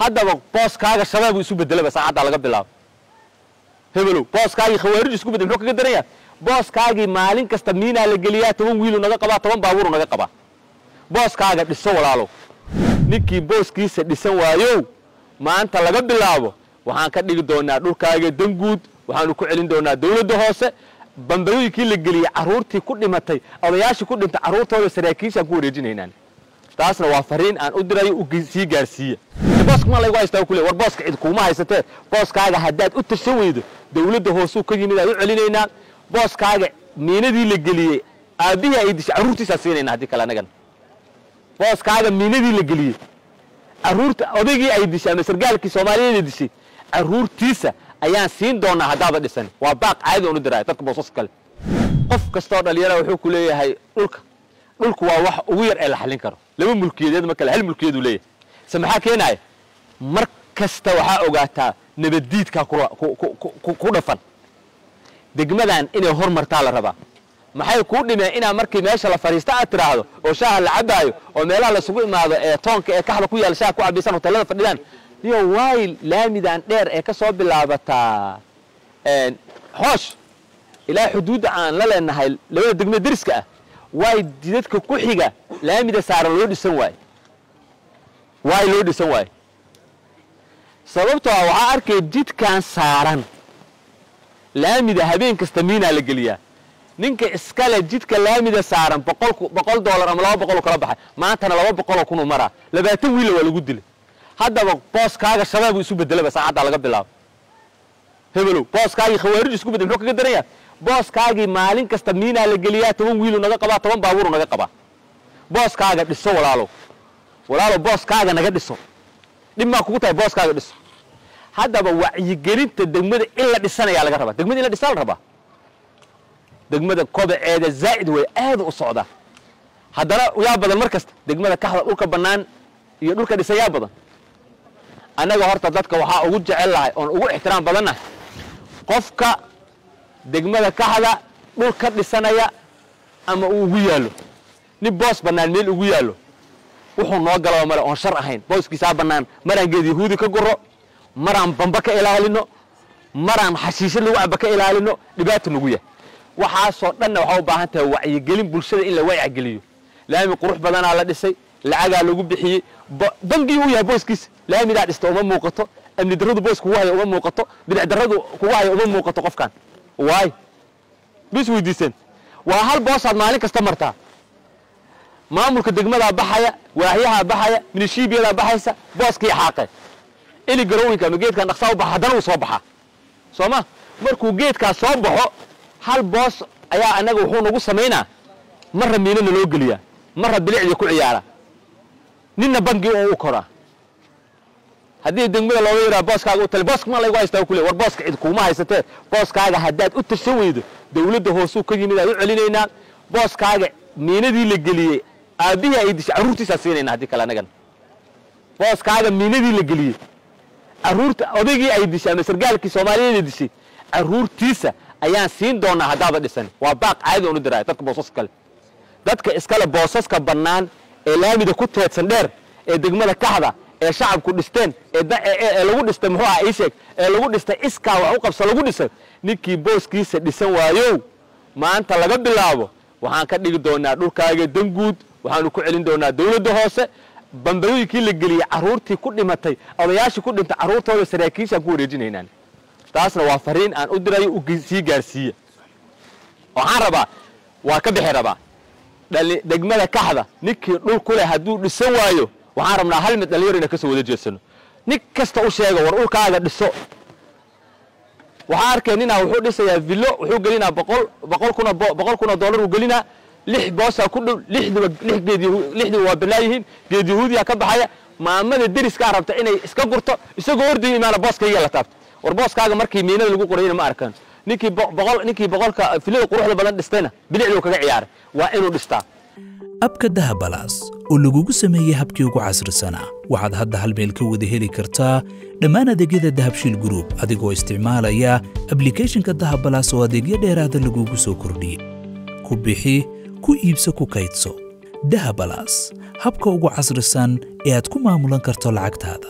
haddaba booskaaga shabaabuu isu bedelaba saacaddaa laga bilaabo hebelow booskaagii khawaarij isku bedel muxuu kaga daran yahay booskaagii maalin kasta miinaa la geliyaa toban wiilu naga qabaa toban baabuuru naga qabaa. Booskaaga dhiso walaalow ninkii booskiisa dhisan waayow maanta laga bilaabo waxaan ka dhigi doonaa dhulkaaga danguud waxaanu ku celin doonaa dawladda hoose. Bambalooyinkii la geliyey carruurtii ku dhimatay odayaashii ku dhintay carruurtooda saraakiishaan ku wareejinaynaan taasna waa fariin aan u dirayo u sii gaarsiiya booska ma laygu haystaa kule war booska cid kuuma haysatee booskaaga haddaad u tashan weydo dawladda hoosuu ka yimid aan u celinaynaa. Booskaaga miinadii la geliyey aabbihii ay dishay carruurtiisaa siinayna haddii kale anagana booskaaga miinadii la geliyey carruurta odaygii ay dishay ama sargaalkii soomaaliyeeda dishay carruurtiisa ayaan siin doonaa haddaaba dhisan. Waa baaq caadi oon u diraya dadka boosas kale. Qof kastoo dhalinyara wuxuu ku leeyahay dhulka dhulku waa wax ugu yar ee la xallin karo. Laba mulkiyadeed ma kale hal mulkiyaduu leeyahay se maxaa keenaya mar kasta waxaa ogaataa nabaddiidkaa ku dhafan. Degmadan inay hormartaa la rabaa. Maxay kuu dhimeen inaa markii meesha la fadhiista aad tidhaahdo oo shaaha la cabaayo oo meelaha laysugu imaado ee toonka ee kaxda ku yaal shaaha ku cabaysan hoteelada fadhidaan? Niyo waay laamidan dheer ee ka soo bilaabataa xoosh! Ilaa xuduudda aan la leenahay labada degmo deriska ah waay didadka ku xiga laamida saaran loo dhisan waaye waay loo dhisan waaye sababtoo ah waxaa arkaya jidkan saaran. Laamida habeen kasta miinaa la geliyaa. Ninka iskale jidka laamida saaran boqol doolar ama laba boqoloo kala baxay. Maantana laba boqoloo kunuu maraa. Labaatan wiila waa lagu dilay. Haddaba booskaaga shabaabuu isu bedelaba saacaddaa laga bilaabo hebelow booskaagii khawaarij isku bedel muxuu kaga daran yahay booskaagii maalin kasta miinaa la geliyaa toban wiilu naga qabaa toban baabuuru naga qabaa. Booskaaga dhiso walaalow walaalow booskaaga naga dhiso. Dhib maa kugu tahay booskaaga dhiso. Haddaba wacyigelinta degmada in la dhisanayaa laga rabaa. Degmada in la dhisaa la rabaa. Degmada kobaceeda zaa'id way aada u socdaa. Haddana yaa badan mar kasta degmada kaxda dhulka bannaan iyo dhulka dhisan yaa badan. Annaga horta dadka waxaa ugu jecel lahay oon ugu ixtiraam badannahay qofka degmada kaxda dhul ka dhisanaya ama uu ugu yaallo. Nin boos bannaan meel ugu yaallo. Wuxuu noo galaba male oon shar ahayn. Booskiisaa bannaan maraan geed yahuudi ka guro maraan bamba ka ilaalino maraan xashiisho lagu caba ka ilaalino dhibaata nagu yahay. Waxaasoo dhanna waxaa u baahan tahay wacyigelin bulshada in la wacyigeliyo laami qurux badanaa la dhisay lacagaa lagu bixiyey. Bangii u yahay booskiisa laamidaa dhista uma muuqato. Amni darradu boos kugu haya uma muuqato. Bidix kugu haya uma muuqato qofkan waay bis weydiiseen waa hal boosaad maalin kasta martaa. Maamulka degmadaa baxaya waaxyahaa baxaya minishiibiyadaa baxaysa booskii xaaqe eli garowinka ama geedkan dhaqsaa u baxa haddana uu soo baxaa soo ma? Markuu geedkaas soo baxo hal boos ayaa annaga wuxuu nagu samaynaa. Marra miinana loo geliyaa. Marra bilicdii ku ciyaara. Ninna bangi oo u koraa haddii degmada looga yaraa booskaaga u tali booska ma laygu haystaa kule war booska cid kuuma haysatee booskaaga haddaad u tashan weydo dawladda hoosuu ka yimid aan u celinaynaa booskaaga miinadii la geliyey aabbihii ay dishay carruurtiisaa siinayna haddii kale annagana booskaaga miinadii la geliyey carruurta odaygii ay dishay ama sargaalkii soomaaliyeeda dishay carruurtiisa ayaan siin doonaa haddaaba dhisan. Waa baaq caadi oon u diraya dadka boosas kale. Dadka iskale boosaska bannaan ee laamida ku teedsan dheer ee degmada kaxda ee shacabku dhisteen ee lagu dhistay muxuu aha ii sheeg ee lagu dhistay iskaa wax u qabso lagu dhisay ninkii booskiisa dhisan waayow maanta laga bilaabo waxaan ka dhigi doonaa dhulkaaga danguud waxaanu ku celin doonaa dawladda hoose bambalooyinkii la geliyey carruurtii ku dhimatay odayaashii ku dhintay carruurtooda saraakiishaan ku wareejinaynaan taasna waa fariin aan u dirayo sii gaarsiiya. Waxaan rabaa waa ka bixi rabaa degmada kaxda ninkii dhul ku hadduu dhisan waayo waxaan rabnaa hal mid dhalinyaro inaan ka wada jeedsano nin kasta u sheega war dhulkaaga dhiso. Waxaa arkay ninaa wuxuu dhisayaa villo wuxuu gelinaa boqol kuna dollar uu gelinaa. Lix boosaa ku dhow lixdiba lix geed lixdiba waa bannaan yihiin. Geed yahuudiya ka baxaya. Maamada deriskaa rabta inay iska gurto isagoo ordaya imaana booskayga la taabto. War booskaaga markii miinada lagu qorayna ma arkaan. Ninkii ninkii boqolka filada quruxda badan dhistayna bilicduu kaga ciyaaray. Waa inuu dhistaa. Abka dahabalaas oo lagugu sameeyey habkii ugu casrisanaa waxaad hadda hal meel ka wada heli kartaa dhammaan adeegyada dahabshiil gruub adigoo isticmaalaya ablikhethonka dahabalaas oo adeegyo dheeraada lagugu soo kordhiyey ku bixi ku iibso ku kaydso. Dahabalaas habka ugu casrisan ee aad ku maamulan karto lacagtaada